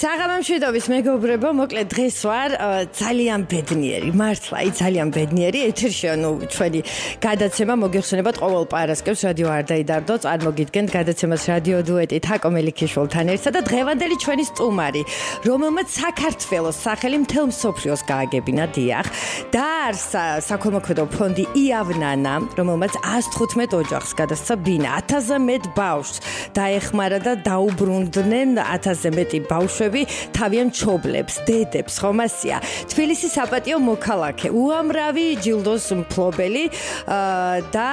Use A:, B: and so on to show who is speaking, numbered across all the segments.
A: საღამომშვიდობის მეგობრებო, მოკლედ დღეს ვარ ძალიან ბედნიერი, მართლა, აი ძალიან ბედნიერი. ეთერში ანუ ჩვენი გადაცემა მოგეხსენებათ ყოველ პარასკევს რადიო არ დაიდარდო, წარმოგიდგენთ გადაცემას რადიო დუეტი თაკო მელიქიშვილთან ერთად და დღევანდელი ჩვენი სტუმარი, რომელმაც საქართველოს სახელი მთელ მსოფლიოს გააგებინა დიახ. დაარსა საქველმოქმედო ფონდი იავნანა, რომელმაც 115 ოჯახს გადასცა ბინა, 1000-ზე მეტ ბავშვს დაეხმარა და დაუბრუნდნენ 1000-ზე მეტი ბავშვები თავიანთ ჩობლებს, დედებს, ხომასია. თბილისის საპატიო მოქალაქე, უამრავი ჯილდოს მფლობელი და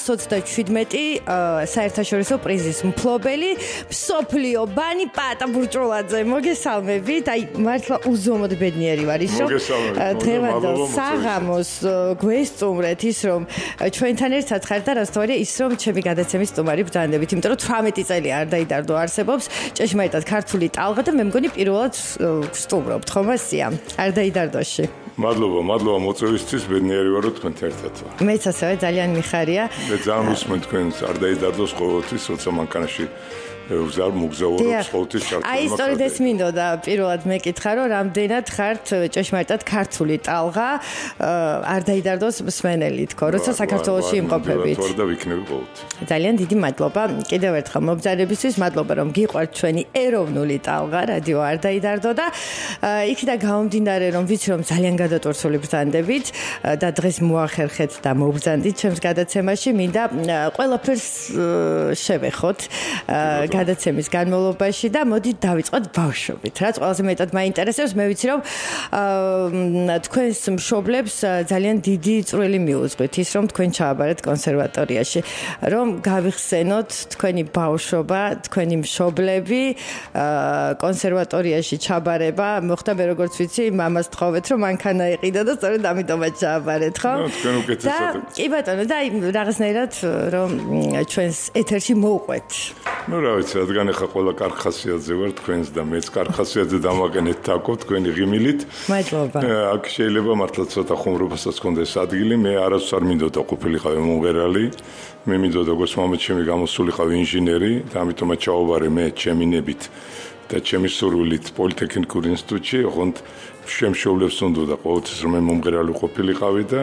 A: 127 საერთაშორისო პრიზის მფლობელი, სოფლიო ბანი პატა ბურჭულაძე, მოგესალმებით. აი მართლა უზომოდ ბედნიერი ვარ ის რომ დღევანდელ საღამოს გვესწუმრეთ ის რომ ჩვენთან ერთად ხარ და რასთვარია ის რომ ჩემი გადაცემის სტუმარი ბრძანდებით, იმიტომ რომ 18 წელი არ დაიდარდო არსებობს. ჭეშმარიტად ქართული ტალღა და მე მგონი პირველად ვსტუმრობთ ხომ ასია არ დაიდარდოში
B: მადლობა, მადლობა მოწვევისთვის, ბედნიერი ვარო თქვენთან ერთად.
A: მეც ასევე ძალიან მიხარია.
B: მე ძალიან უსმენ თქვენს არ დაიდარდოს ყოველთვის, როცა მანქანაში ვზარ მოგზაურობს ყოველთვის ჩართული.
A: აი, სწორედ ეს მინდოდა პირველად მეკითხა, რომ რამდენად ხართ ჭეშმარიტად ქართული ტალღა არ დაიდარდოს მსმენელი თქო, როცა საქართველოსში იმყოფებით.
B: ვარ და ვიქნები ყოველთვის.
A: ძალიან დიდი მადლობა. კიდევ ერთხელ მობზარებისთვის მადლობა, რომ გიყვართ ჩვენი ეროვნული ტალღა, რადიო არ დაიდარდო და იქიდან გამომდინარე, რომ ვიცი რომ ძალიან გადატვირთული ბრძანდებით და დღეს მოახერხეთ და მობრძანდით ჩემს გადაცემაში, მინდა ყველაფერს შევეხოთ. გადაცემის განმავლობაში და მოდი დავიწყოთ ბავშვობით. რაც ყველაზე მეტად მაინტერესებს, მე ვიცი რომ თქვენს მშობლებს ძალიან დიდი წვრილი მიუძღვით ის რომ თქვენ ჩააბარეთ კონსერვატორიაში, რომ გავიხსენოთ თქვენი ბავშვობა, თქვენი მშობლები კონსერვატორიაში ჩაბარება, მოხდა მე როგორც ვიცი, მამას თხოვეთ რომ მანქანა ეყიდა და სწორედ ამიტომაც ჩააბარეთ, ხო?
B: უკეთესად.
A: კი ბატონო, და აი რაღაცნაირად რომ ჩვენს ეთერში მოუყვეთ.
B: ნუ რა ვიცი, რადგან ახლა ყველა კარხასიათზე ვარ თქვენს და მეც კარხასიათზე დამაკენეთ თაკო თქვენი ღიმილით.
A: მადლობა.
B: აქ შეიძლება მართლა ცოტა ხუმრობასაც კონდეს ადგილი, მე არასდროს არ მინდოდა ყოფილიყავი მომღერალი. მე მინდოდა როგორც მამაც ჩემი გამოსულიყავი ინჟინერი და ამიტომაც ჩაოვარე მე ჩემი ნებით და ჩემი სურვილით პოლიტექნიკურ ინსტიტუტში, ოღონდ შემშობლებს უნდა ყოველთვის რომ მე მომღერალი ყოფილიყავი და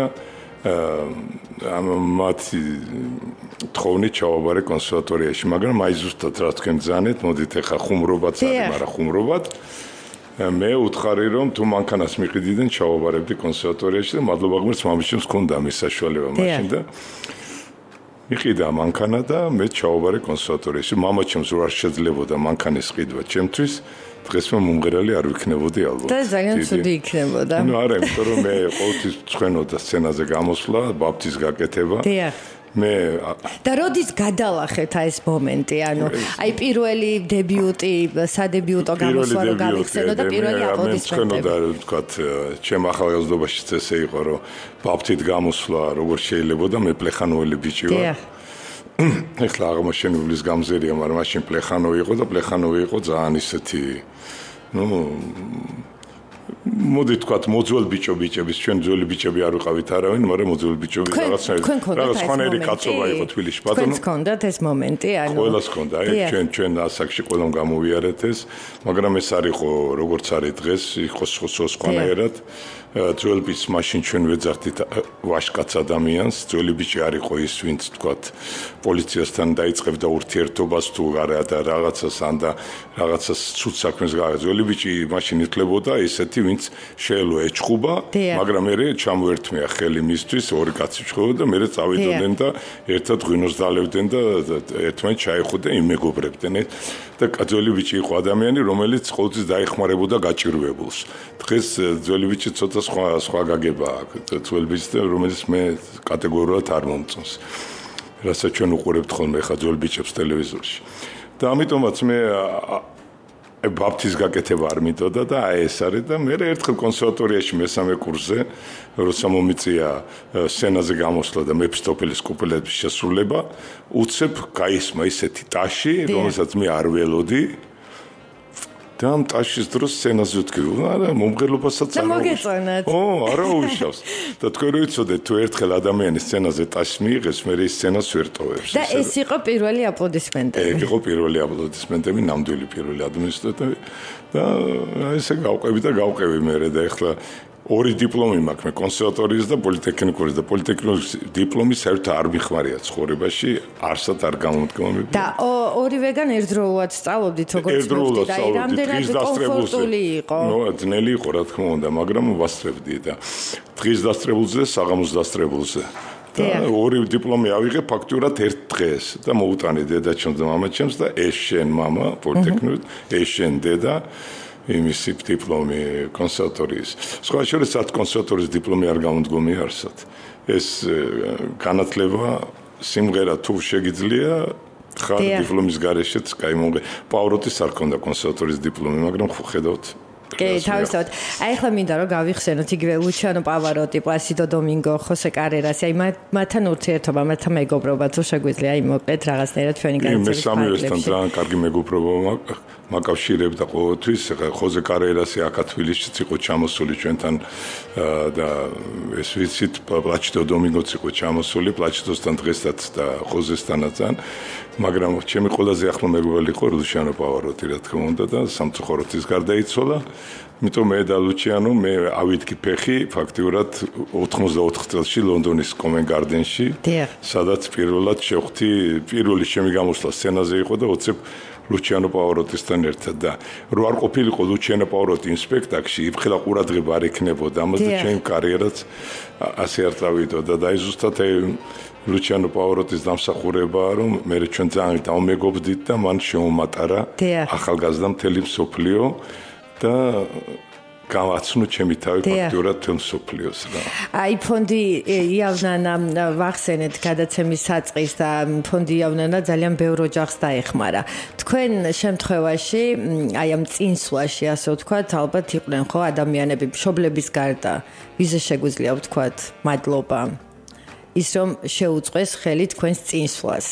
B: ამ მათი თხოვნი ჩავაბარე კონსერვატორიაში, მაგრამ აი ზუსტად რა თქვენ ძანეთ, მოდით ახლა ხუმრობაც არის, მაგრამ ხუმრობად. მე უთხარი რომ თუ მანქანას მიყიდიდან ჩავაბარებდი კონსერვატორიაში და მადლობა გმირს მამიშიმს ქონდა მის საშუალება მაშინ და მიყიდა მანქანა და მე ჩავაბარე კონსერვატორიაში. მამაჩემს რო არ შეძლებოდა მანქანის ყიდვა ჩემთვის დღეს მე მომღერალი არ ვიქნებოდი ალბათ.
A: და ძალიან ცუდი იქნებოდა.
B: ნუ არა, იმიტომ რომ მე ყოველთვის ცხენოდა სცენაზე გამოსვლა, ბაფთის გაკეთება.
A: დიახ.
B: მე
A: და როდის გადალახეთ აი ეს მომენტი, ანუ აი პირველი დებიუტი, სადებიუტო გამოსვლა რო გავიხსენო და პირველი აპლოდისმენტები.
B: მე მცხენოდა თქვა, ჩემ ახალგაზრდობაშიც ესე იყო, რომ ბაფთით გამოსვლა როგორ შეიძლება და მე პლეხანოელი ბიჭი ვარ. დიახ. ეხლა აღმოჩენილის გამზერია, მაგრამ მაშინ პლეხანოვი იყო და პლეხანოვი იყო ძალიან ისეთი ну მოდი თქვა მოძველ ბიჭო ბიჭების ჩვენ ძველი ბიჭები არ ვიყავით არავინ მაგრამ მოძველ ბიჭები რაღაცნაირად რაღაც ხანერი კაცობა იყო თბილისში ბატონო?
A: თქვენს კონდათ ეს მომენტი ანუ
B: ყველას კონდა აი ჩვენ ჩვენ ასაკში ყველამ გამოვიარეთ ეს მაგრამ ეს არ იყო როგორც არის დღეს იყო სხვანაირად ძველი ბიჭს მაშინ ჩვენ ვეძახდით ვაშკაც ადამიანს. ძველი ბიჭი არ იყო ის ვინც თქვათ პოლიციასთან დაიწყებდა ურთიერთობას თუ არა და რაღაცას ან და რაღაცას ცუც საქმეს გააგა ძველი ბიჭი მაშინ ითლებოდა ესეთი ვინც შეელო ეჭხუბა მაგრამ მე ჩამოერთმია ხელი მისთვის ორი კაცი ჩხუბა და მე წავიდოდნენ და ერთად ღვინოს დალებდნენ და ერთმანეთს ჩაიხუდნენ იმ მეგობრებდნენ და კაცელი ბიჭი იყო ადამიანი რომელიც ყოველთვის დაიხმარებოდა გაჭირვებულს. დღეს ძველი ბიჭი ცოტა სხვა სხვა გაგება აქვს. და რომელიც მე კატეგორიულად არ მომწონს. რასაც ჩვენ უყურებთ ხოლმე ხა ძველი ბიჭებს ტელევიზორში. და ამიტომაც მე ბაფთის გაკეთება არ მიტოდა და აი ეს არის და მე ერთხელ კონსერვატორიაში მესამე კურსზე როცა მომიწია სცენაზე გამოსვლა და მეფსტოფელის კუპლეტების შესრულება უცებ გაისმა ისეთი ტაში რომელსაც მე არ ველოდი და ამ ტაშის დროს სცენაზე ვთქვი, არა, მომღერლობასაც
A: არ მოგეწონათ.
B: ო, არა უშავს. და თქვენ რო იცოდეთ, თუ ერთხელ ადამიანის სცენაზე ტაშს მიიღეს, მე ის სცენას ვერ ტოვებს.
A: და ეს იყო პირველი აპლოდისმენტები.
B: ეგ იყო პირველი აპლოდისმენტები, ნამდვილი პირველი ადმინისტრატორი. და ესე გავყევი და გავყევი მე და ეხლა ორი დიპლომი მაქვს მე კონსერვატორიის და პოლიტექნიკურის და პოლიტექნიკის დიპლომი საერთოდ არ მიხმარია ცხოვრებაში არსად არ გამოდგომები
A: და ორივეგან ერთდროულად სწავლობდით როგორც მოხდი და რამდენად კომფორტული იყო
B: ნუ ძნელი იყო რა თქმა უნდა მაგრამ ვასწრებდი და დღის დასწრებულზე საღამოს დასწრებულზე და ორი დიპლომი ავიღე ფაქტურად ერთ დღეს და მოუტანე დედაჩემს და მამაჩემს და ეს შენ мама პოლიტექნიკ ეს შენ დედა იმის დიპლომი კონსერვატორიის. სხვა შორის სად კონსერვატორიის დიპლომი არ გამოდგომი არსად. ეს განათლება სიმღერა თუ შეგიძლია ხარ დიპლომის გარეშეც кайმოგე. პავროტის არ ქონდა კონსერვატორიის დიპლომი, მაგრამ ხედავთ
A: კი, თავისთავად. აი ახლა მინდა რომ გავიხსენოთ იგივე ლუჩანო პავაროტი, პლასიდო დომინგო, ხოსე კარერასი, აი მათთან ურთიერთობა, მათთან მეგობრობა თუ შეგვიძლია აი მოკლედ რაღაცნაირად ჩვენი განცდები.
B: მე სამივესთან ძალიან კარგი მეგობრობა მაკავშირებდა ყოველთვის ხოზე კარერასი აკა თბილისშიც იყო ჩამოსული ჩვენთან და ეს ვიცით პლაჩიტო დომინგოც იყო ჩამოსული პლაჩიტოსთან დღესაც და ხოზესთანაცან მაგრამ ჩემი ყველაზე ახლო მეგობარი იყო ლუჩიანო პავაროტი რა თქმა უნდა და სამწუხაროდ ის გარდაიცვალა იმიტომ მე და ლუჩიანო მე ავიდგი ფეხი ფაქტიურად 84 წელს ლონდონის კომენ გარდენში სადაც პირველად შევხვდი პირველი ჩემი გამოსვლა სცენაზე იყო და ოცებ ლუჩიანო პავაროტისთან ერთად და რო არ ყოფილიყო ლუჩიანო პავაროტი იმ სპექტაკლში, იფხილა ყურადღება არ ექნებოდა, ამაზე ჩემი კარიერაც ასე არ წავიდოდა და აი ზუსტად აი ლუჩიანო პავაროტის დამსახურება რომ მე ჩვენ ძალიან დავმეგობდით და მან შეუმატარა ახალგაზრდა მთელი მსოფლიო და გავაცნო ჩემი თავი ფაქტურად თელ სოფლიოს რა.
A: აი ფონდი იავნანა ვახსენეთ გადაცემის საწყის და ფონდი იავნანა ძალიან ბევრ ოჯახს დაეხმარა. თქვენ შემთხვევაში აი ამ წინსვლაში ასე ვთქვათ, ალბათ იყვნენ ხო ადამიანები მშობლების გარდა, ვიზე შეგვიძლია ვთქვათ, მადლობა. ის რომ შეუწყეს ხელი თქვენს წინსვლას.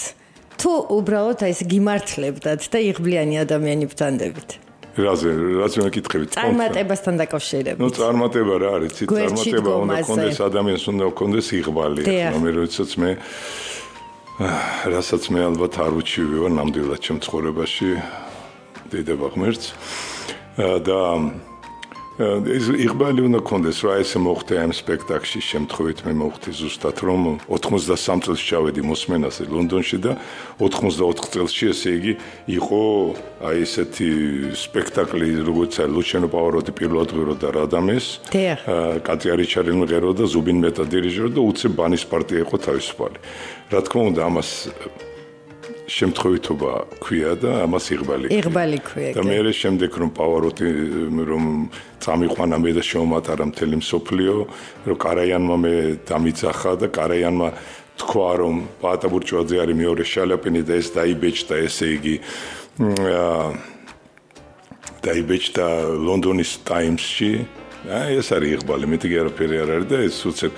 A: თუ უბრალოდ აი ეს გიმართლებდათ და იღბლიანი ადამიანი ბრძანდებით.
B: რაზე რაზე მეკითხები
A: წარმატებასთან დაკავშირებით.
B: ნუ წარმატება რა არის ცი წარმატება უნდა კონდეს ადამიანს უნდა კონდეს იღბალი. მე როდესაც მე რასაც მე ალბათ არ უჩივი ვარ ნამდვილად ჩემ ცხოვრებაში დედება ღმერთს და ეს იღბალი უნდა კონდეს რა ესე მოხდა ამ სპექტაკლში შემთხვევით მე მოხდი ზუსტად რომ 83 წელს ჩავედი მოსმენაზე ლონდონში და 84 წელსში ესე იგი იყო აი ესეთი სპექტაკლი როგორც აი ლუჩენო პავაროტი პირველად ღირო და რადამეს კატია რიჩარდინი ღირო და ზუბინ მეტა დირიჟორი და უცებ ბანის პარტია იყო თავისუფალი. რა თქმა უნდა ამას შემთხვევითობა ქვია და ამას იღბალი.
A: იღბალი ქვია.
B: და მე ეს შემდეგ რომ პავაროტი რომ წამიყვანა მე და შეომატარა მთელი მსოფლიო, რომ კარაიანმა მე დამიძახა და კარაიანმა თქვა რომ პატა ბურჭვაძე არის მეორე შალაპინი და ეს დაიბეჭდა ესე იგი დაიბეჭდა ლონდონის ტაიმსში. აი ეს არის იღბალი, მეტი კი არაფერი არ არის და ეს უცებ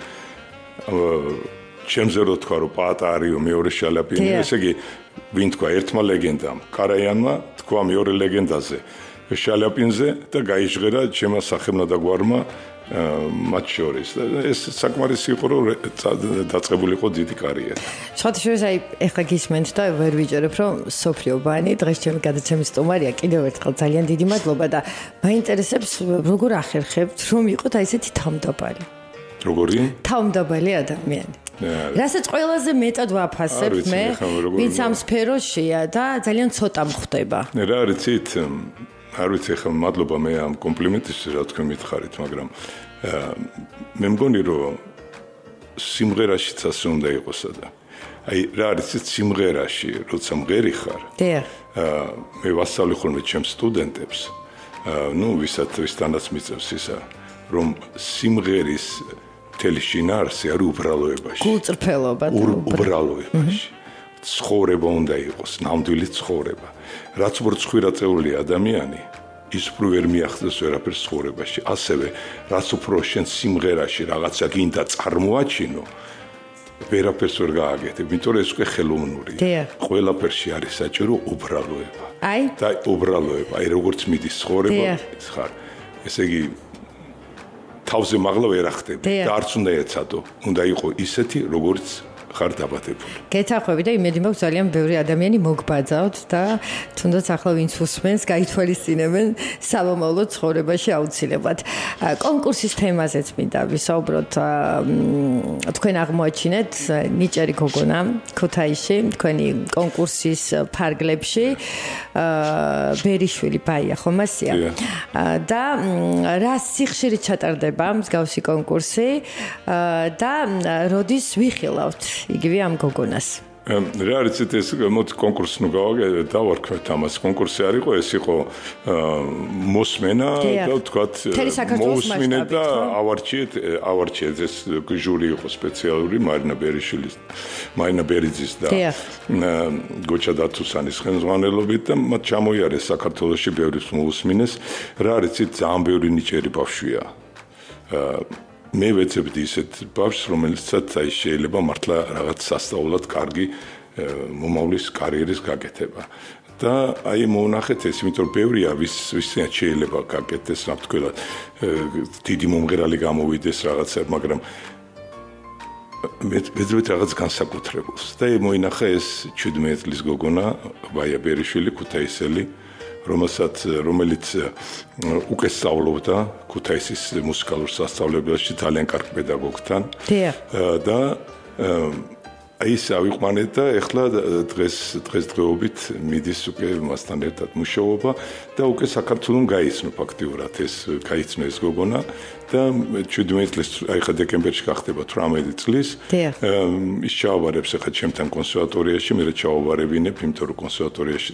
B: ჩემზე რო თქვა რომ პატა არისო მეორე შალაპინი, ესე იგი ვინ თქვა ერთმა ლეგენდამ, კარაიანმა თქვა მეორე ლეგენდაზე, შალაპინზე და გაიჟღერა ჩემო სახელმა და გვარმა მათ შორის და ეს საკმარისი იყო რომ დაწყებულიყო დიდი კარიერა.
A: შოთშოს აი ეხლა გისმენთ და ვერ ვიჯერებ რომ სოფლიო ბანი დღეს ჩემი გადაცემის სტუმარია კიდევ ერთხელ ძალიან დიდი მადლობა და მაინტერესებს როგორ ახერხებთ რომ იყოთ აი ესეთი თამდაბალი.
B: როგორი?
A: თამდაბალი ადამიანი. რასაც ყველაზე მეტად ვაფასებ მე, ვინც ამ სფეროშია და ძალიან ცოტა მხდება.
B: რა არიცით? არ ვიცი ხომ მადლობა მე ამ კომპლიმენტისთვის რა თქვენ მითხარით, მაგრამ მე მგონი რომ სიმღერაშიც ასე უნდა იყოსა და აი რა არის სიმღერაში, როცა მღერი ხარ?
A: დიახ.
B: აა მე ვასწავლი ხოლმე ჩემს სტუდენტებს, აა ნუ ვისაც ვისთანაც მიწევს ისა, რომ სიმღერის მთელი შინაარსი არის უბრალოებაში.
A: გულწრფელობა და
B: უბრალოებაში. ცხოვრება უნდა იყოს, ნამდვილი ცხოვრება. რაც უფრო ცხვირა წეული ადამიანი, ის უფრო ვერ მიახსენს ვერაფერს ცხოვრებაში. ასევე, რაც უფრო შენ სიმღერაში რაღაცა გინდა წარმოაჩინო, ვერაფერს ვერ გააგეთებ, იმიტომ რომ ეს უკვე ხელოვნურია. ყველაფერში არის საჭირო უბრალოება.
A: აი?
B: და უბრალოება, აი როგორც მიდის ცხოვრება, ეს ხარ. ესე იგი თავზე მაღლა ვერ ახტები და არც უნდა ეცადო. უნდა იყო ისეთი, როგორც ხარ დაბადებული.
A: გეთახვები და იმედი მაქვს ძალიან ბევრი ადამიანი მოგბაძავთ და თუნდაც ახლა ვინც უსმენს, გაითვალისწინებენ სამომავლო ცხოვრებაში აუცილებლად. კონკურსის თემაზეც მინდა ვისაუბროთ. თქვენ აღმოაჩინეთ ნიჭერი გოგონა ქუთაისში, თქვენი კონკურსის ფარგლებში. ბერიშვილი ბაია ხომასია. და რა სიხშირით ჩატარდება მსგავსი კონკურსი და როდის ვიხილავთ იგივე ამ გოგონას?
B: რა არის ეს მოც კონკურსი ნუ გავაგე დავარქვეთ ამას კონკურსი არ იყო ეს იყო მოსმენა და თქვათ მოსმინე და ავარჩიეთ ავარჩიეთ. ეს ჟური იყო სპეციალური მარინა ბერიშვილის მარინა ბერიძის და გოჩა დათუსანის ხელმძღვანელობით და მათ ჩამოიარეს საქართველოსში ბევრი მოსმინეს რა არის ძალიან ბევრი ნიჭიერი ბავშვია მე ვეცებდი ისეთ ბავშვს, რომელიცაც აი შეიძლება მართლა რაღაც სასწაულად კარგი მომავლის კარიერის გაკეთება. და აი მონახეთ ეს, იმიტომ რომ ბევრია ვის ვისენაც შეიძლება გაკეთდეს საფრთხელად დიდი მომღერალი გამოვიდეს რაღაცა, მაგრამ მე ვეძებთ რაღაც განსაკუთრებულს. და აი მოინახა ეს 17 წლის გოგონა, ვაია ბერიშვილი, ქუთაისელი, რომელსაც რომელიც უკვე სწავლობდა ქუთაისის მუსიკალურ სასწავლებელში ძალიან კარგ პედაგოგთან. და აი ეს ავიყვანეთ და ეხლა დღეს დღესდღეობით მიდის უკვე მასთან ერთად მუშაობა და უკვე საქართველოს გაიცნო ფაქტიურად ეს გაიცნო ეს გოგონა და 17 წლის აი ხა დეკემბერში გახდება 18 წლის. ის ჩაავარებს ახლა ჩემთან კონსერვატორიაში მე ჩაავარებინებ იმიტომ რომ კონსერვატორიაში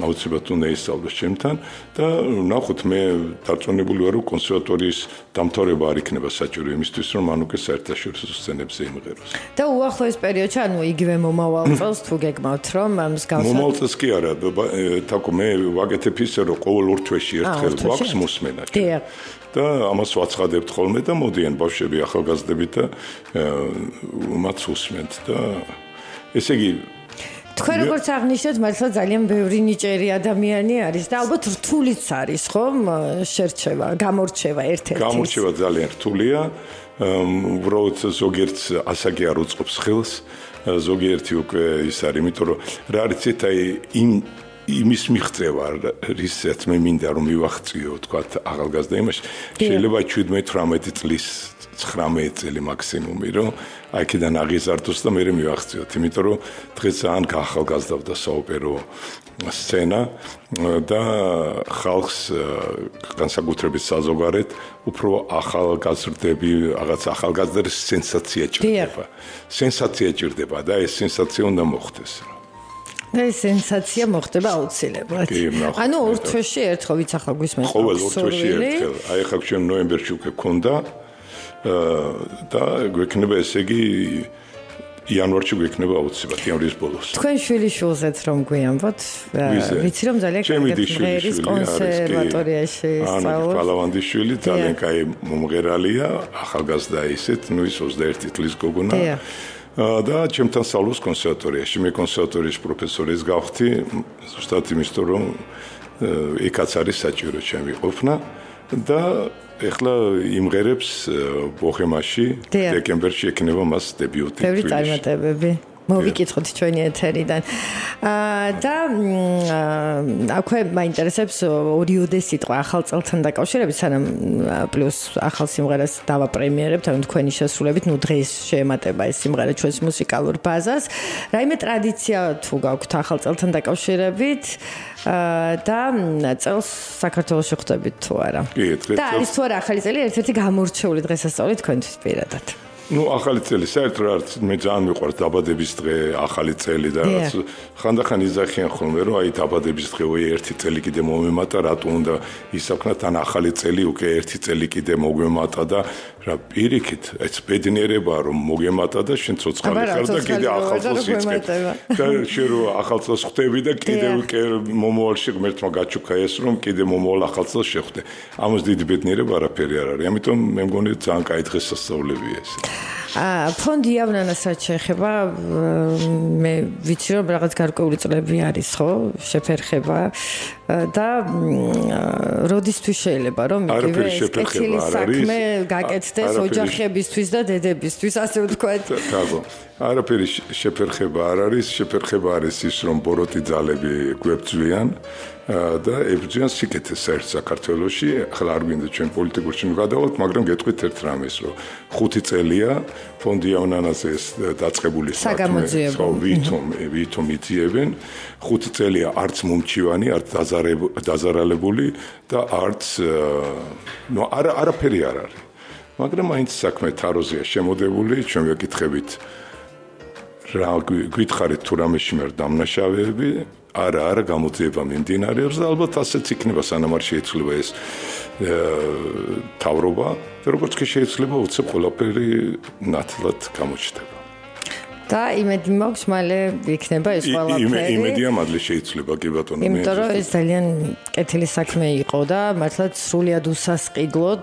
B: აუცილებლად უნდა ისწავლოს ჩემთან. და ნახოთ მე დარწმუნებული ვარ რომ კონსერვატორიის დამთავრება არ იქნება საჭირო იმისთვის რომ მან უკვე საერთაშორისო სცენებზე იმღეროს.
A: და უახლოეს პერიოდში ანუ იგივე მომავალ წელს თუ გეგმავთ რომ მსგავსად
B: მომავალ წელს კი არა. თაკო მე ვაგეთებ ისე რომ ყოველ ორ თვეში ერთხელ გვაქვს მოსმენა და ამას ვაცხადებთ ხოლმე და მოდიან ბავშვები ახალგაზრდები და მათ უსმენთ და ესე იგი
A: თქვენ როგორც აღნიშნეთ, მართლა ძალიან ბევრი ნიჭიერი ადამიანი არის და ალბათ რთულიც არის, ხომ? შერჩევა, გამორჩევა ერთ-ერთი.
B: გამორჩევა ძალიან რთულია. უბრალოდ ზოგიერთ ასაკი არ უწყობს ხელს. ზოგიერთი უკვე ის არის, იმიტომ რომ რა არის ეს აი იმ იმის მიღწევა რისაც მე მინდა რომ მივახციო თქვა ახალგაზრდა იმაში. შეიძლება 17-18 წლის 19 წელი მაქსიმუმი რომ აიქიდან აღიზარდოს და მე მივახციოთ იმიტომ რომ დღეს ძალიან გაახალგაზრდა საოპერო სცენა და ხალხს განსაკუთრებით საზოგადოებრივ უფრო ახალგაზრდები რაღაც ახალგაზრდების სენსაცია ჭირდება. სენსაცია ჭირდება და ეს სენსაცია უნდა მოხდეს
A: და ეს სენსაცია მოხდება აუცილებლად. ანუ ორ თვეში ერთხელ ვიც ახლა გვისმენთ.
B: ყოველ ორ თვეში ერთხელ. აი ახლა ჩვენ ნოემბერში უკვე ქონდა და გვექნება ესე იგი იანვარში გვექნება აუცილებლად იანვრის ბოლოს.
A: თქვენ შვილი შულზეც რომ გვიამბოთ, ვიცი რომ ძალიან კარგი ფრერის კონსერვატორიაში სწავლობს.
B: ანუ პალავანდის შვილი ძალიან კაი მომღერალია, ახალგაზრდა ისეთ, ну ის 21 წლის გოგონა. და ჩემთან სწავლობს კონსერვატორიაში. მე კონსერვატორიის პროფესორის გავხდი, ზუსტად იმისთვის რომ ეკაც არის საჭირო ჩემი ყოფნა და ეხლა იმღერებს ბოხემაში დეკემბერში ექნება მას დებიუტი.
A: ბევრი წარმატებები. მოვიკითხოთ ჩვენი ეთერიდან. აა და აქვე მაინტერესებს ორიოდე სიტყვა ახალ წელთან დაკავშირებით, სანამ პლუს ახალ სიმღერას დავაპრემიერებთ, ანუ თქვენი შესრულებით, ნუ დღეს შეემატება ეს სიმღერა ჩვენს მუსიკალურ ბაზას. რაიმე ტრადიცია თუ გაქვთ ახალ წელთან დაკავშირებით აა და წელს საქართველოს შეხვდებით თუ არა?
B: კი, დღეს.
A: და არის თუ არა ახალი წელი ერთ-ერთი გამორჩეული დღესასწაული თქვენთვის პირადად?
B: ну ახალი წელი საერთოდ რა არის მე ძალიან მიყვარს დაბადების დღე ახალი წელი და რაც ხანდახან იძახიან ხოლმე რომ აი დაბადების დღე ოი ერთი წელი კიდე მომემატა რატო უნდა ისახნათ ან ახალი წელი უკვე ერთი წელი კიდე მოგვემატა და რა პირიქით ეს ბედნიერებაა რომ მოგემატა და შენ ცოცხალი ხარ და კიდე ახალ წელს იწებ და შენ რო ახალ წელს ხვდები და კიდე მომავალში ღმერთმა გაჩუქა ეს რომ კიდე მომავალ ახალ წელს შეხვდე. ამას დიდი ბედნიერება არაფერი არ არის ამიტომ მე მგონი ძალიან კაი დღესასწაულებია ეს.
A: ფონდი ავნანასაც შეეხება მე ვიცი რომ რაღაც გარკვეული წლები არის ხო შეფერხება. და როდისთვის შეიძლება რომ იგივე სპეციალური საქმე გაკეთდეს ოჯახებისთვის და დედებისთვის ასე ვთქვათ.
B: კაბო არაფერი შეფერხება არ არის, შეფერხება არის ის, რომ ბოროტი ძალები გვებძვიან და ებძვიან სიკეთეს საერთოდ საქართველოში. ახლა არ გვინდა ჩვენ პოლიტიკურში გადავალთ, მაგრამ გეტყვით ერთ რამეს, რომ ხუთი წელია ფონდი ავნანაზე ეს დაწყებული
A: საქმე. ხო,
B: ვითომ ვითომ იწიებენ. ხუთი წელია არც მომჩივანი, არც დაზარალებული და არც ნუ არა არაფერი არ არის. მაგრამ მაინც საქმე თაროზეა შემოდებული, ჩვენ ვეკითხებით რა გითხარით თუ რამე შემერ დამნაშავეები? არა არა გამოძიება მიმდინარეობს და ალბათ ასეც იქნება სანამ არ შეეცვლება ეს თავრობა და როგორც კი შეეცვლება უცებ ყველაფერი ნათლად გამოჩნდება
A: და იმედი მაქვს მალე იქნება ეს ყველაფერი.
B: იმედია მადლი შეიძლება კი ბატონო
A: მე. იმიტომ რომ ეს ძალიან კეთილი საქმე იყო და მართლაც სრულიად უსასყიდლოდ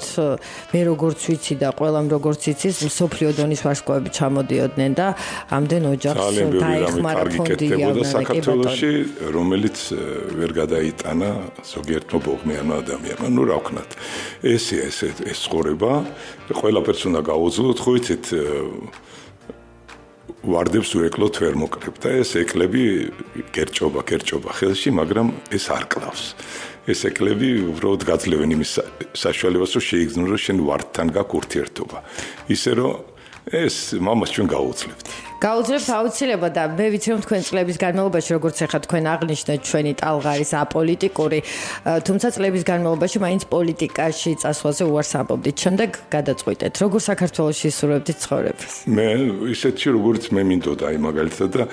A: მე როგორც ვიცი და ყველამ როგორც იცის სოფლიო დონის ვარსკვლავები ჩამოდიოდნენ და ამდენ ოჯახს
B: დაეხმარა ფონდი საქართველოსში რომელიც ვერ გადაიტანა ზოგიერთმა ბოღმიანმა ადამიანმა. ნუ რა ვქნათ. ესე ეს ეს ხორება ყველაფერს უნდა გაუძლოთ ხო იცით ვარდებს უეკლოთ ვერ მოკრებ და ეს ეკლები გერჭობა, გერჭობა ხელში, მაგრამ ეს არ კლავს. ეს ეკლები უბრალოდ გაძლევენ იმის საშუალებას, რომ შეიგრძნო, რომ შენ ვარდთან გაქვს ურთიერთობა. ისე რომ ეს მამას ჩვენ გაუძლებთ.
A: გაუძლებთ აუცილებლად და მე ვიცი რომ თქვენ წლების განმავლობაში როგორც ახლა თქვენ აღნიშნეთ ჩვენი ტალღარის აპოლიტიკური თუმცა წლების განმავლობაში მაინც პოლიტიკაში წასვლაზე უარს ამბობდით. შემდეგ გადაწყვიტეთ. როგორ საქართველოს ისურვებდით ცხოვრებას?
B: მე ისეთი როგორც მე მინდოდა აი მაგალითად და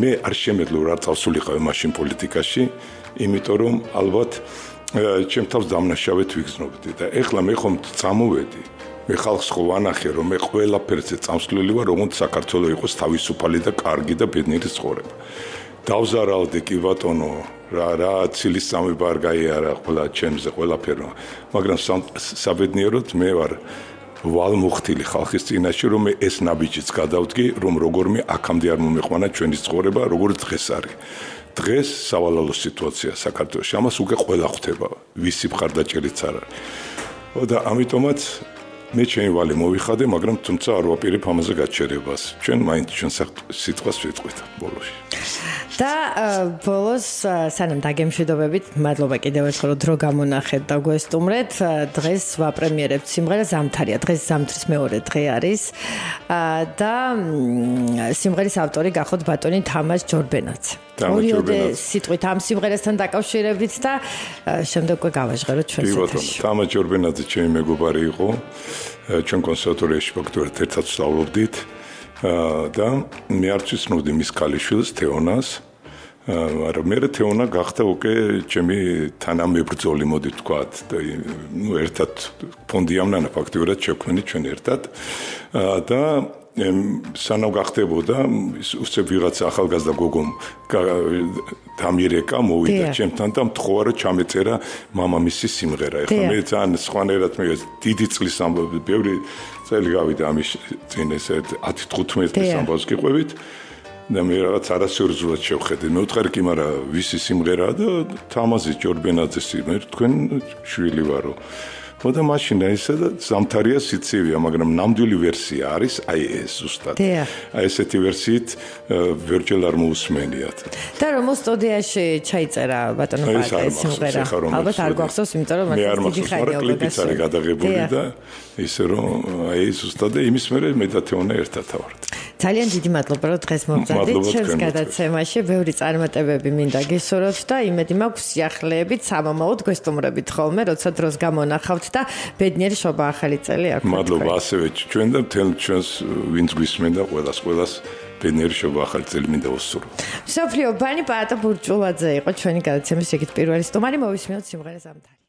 B: მე არ შემეძლო რა წავსულიყავ მაშინ პოლიტიკაში იმიტომ რომ ალბათ ჩემ თავს დამნაშავეთ ვიგზნობდი და ეხლა მე ხომ წამოვედი მე ხალხს ხო ვანახე რომ მე ყველაფერზე წამსვლელი ვარ როგორც საქართველოს იყოს თავისუფალი და კარგი და ბედნიერი ცხოვრება. დავზარავდი კი ბატონო რა რა ცილის სამება არ გაიარა ყველა ჩემზე ყველაფერო მაგრამ საბედნიეროდ მე ვარ ვალმუხტილი ხალხის წინაშე რომ ეს ნაბიჯიც გადავდგი რომ როგორმე აქამდე არ მომეყვანა ჩვენი ცხოვრება როგორც დღეს არის. დღეს სავალალო სიტუაცია საქართველოს ამას უკვე ყველა ხვდება ვისი მხარდაჭერიც არ არის. და ამიტომაც მე ჩემი ვალი მოვიხადე, მაგრამ თუმცა არ ვაპირებ ამაზე გაჩერებას. ჩვენ მაინც ჩვენ სიტყვას ვიტყვით ბოლოში.
A: და ბოლოს სანამ დაგემშვიდობებით, მადლობა კიდევ ერთხელ რომ დრო გამონახეთ და გვესტუმრეთ. დღეს ვაპრემიერებთ სიმღერა ზამთარია. დღეს ზამთრის მეორე დღე არის. და სიმღერის ავტორი გახოთ ბატონი თამას ჯორბენაც. ორიოდე სიტყვით ამ სიმღერასთან დაკავშირებით და შემდეგ უკვე გავაჟღეროთ ჩვენ
B: სიტყვაში. თამას ჯორბენაძე ჩემი მეგობარი იყო. ჩვენ კონსერვატორიაში ფაქტობრივად ერთად სწავლობდით. და მე არ ვიცნობდი მის კალიშვილს თეონას მაგრამ მე თეონა გახდა უკვე ჩემი თანამებრძოლი მოდი ვთქვათ და ნუ ერთად ფონდი ამნანა ფაქტობრივად შექმნი ჩვენ ერთად და სანამ გახდებოდა უცებ ვიღაც ახალგაზრდა გოგომ დამირეკა მოვიდა ჩემთან და მთხოვა რომ ჩამეწერა მამამისის სიმღერა. ეხლა მე ძალიან სხვანაირად მე დიდი წლის ამბობ ბევრი წელი გავიდა ამის წინ ესე 10-15 წლის ამბავს გიყვებით. და მე რაღაც არასურზულად შევხედე. მე ვთხარ კი მაგრამ ვისი სიმღერაა და თამაზი ჯორბენაძეს მე თქვენ შვილი ვარო ხოდა მაშინ ესა და ზამთარია სიცივია, მაგრამ ნამდვილი ვერსია არის აი ეს ზუსტად. აი ესეთი ვერსიით ვერჯელ არ მოусმენიათ.
A: და რომ სტუდიაში ჩაიწერა ბატონო პარტიის სიმღერა. ალბათ არ გვახსოვს, იმიტომ რომ
B: მას დიდი ხანია კლიპიც არის გადაღებული და ისე რომ აი ზუსტად იმის მერე მე და თეონა ერთად ვართ.
A: ძალიან დიდი მადლობა რომ დღეს მომწადეთ ჩვენს გადაცემაში. ბევრი წარმატებები მინდა გესურვოთ და იმედი მაქვს სიახლეებით სამომავლოდ გვესტუმრებით ხოლმე, როცა დროს გამონახავთ და ბედნიერი შობა ახალი წელი აქვს.
B: მადლობა ასევე ჩვენ და თელ ჩვენს ვინც გვისმენდა ყველას ყველას ბედნიერი შობა ახალი წელი მინდა უსურვო.
A: სოფლიო ბანი პაატა ბურჭულაძე იყო ჩვენი გადაცემის ეგეთ პირველი სტუმარი მოვისმინოთ სიმღერას ამთარი.